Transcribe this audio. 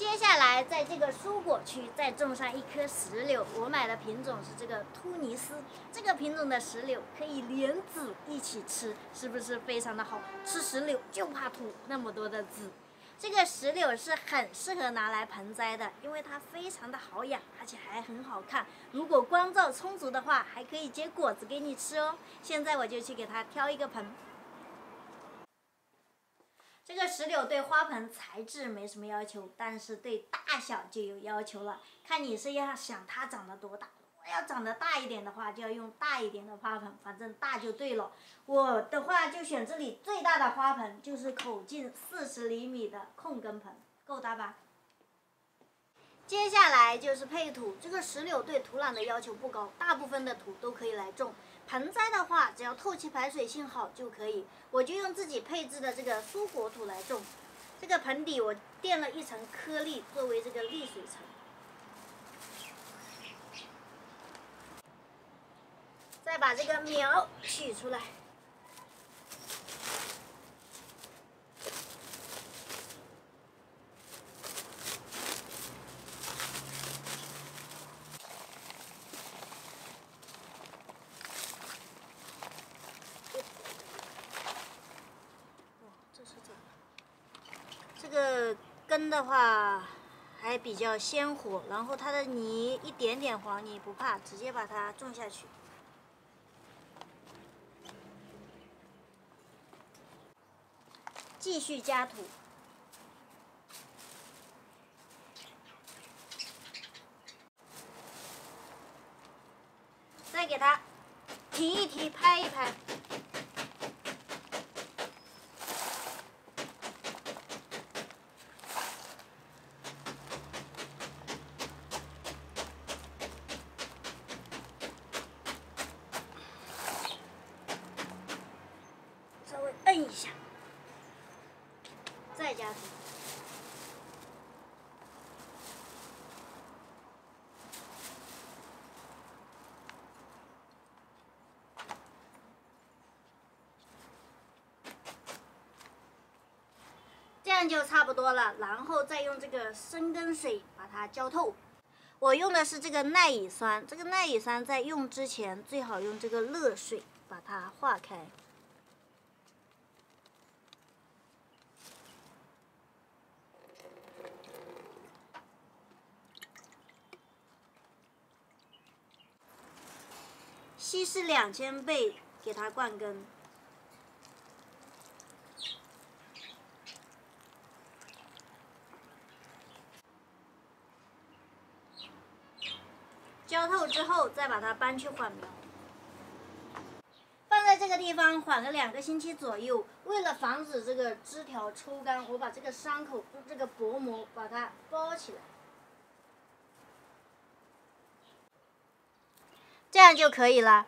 接下来在这个蔬果区再种上一棵石榴，我买的品种是这个突尼斯，这个品种的石榴可以连籽一起吃，是不是非常的好？吃石榴就怕吐那么多的籽。这个石榴是很适合拿来盆栽的，因为它非常的好养，而且还很好看。如果光照充足的话，还可以结果子给你吃哦。现在我就去给它挑一个盆。这个石榴对花盆材质没什么要求，但是对大小就有要求了，看你是要想它长得多大。我要长得大一点的话，就要用大一点的花盆，反正大就对了。我的话就选这里最大的花盆，就是口径四十厘米的空根盆，够大吧？接下来就是配土，这个石榴对土壤的要求不高，大部分的土都可以来种。盆栽的话，只要透气排水性好就可以。我就用自己配置的这个蔬果土来种，这个盆底我垫了一层颗粒作为这个沥水层。再把这个苗取出来。这是怎这这个根的话还比较鲜活，然后它的泥一点点黄泥不怕，直接把它种下去。继续加土，再给它提一提，拍一拍。稍微摁一下。这样就差不多了，然后再用这个生根水把它浇透。我用的是这个耐乙酸，这个耐乙酸在用之前最好用这个热水把它化开。稀释两千倍，给它灌根。浇透之后，再把它搬去缓苗，放在这个地方缓个两个星期左右。为了防止这个枝条抽干，我把这个伤口用这个薄膜把它包起来，这样就可以了。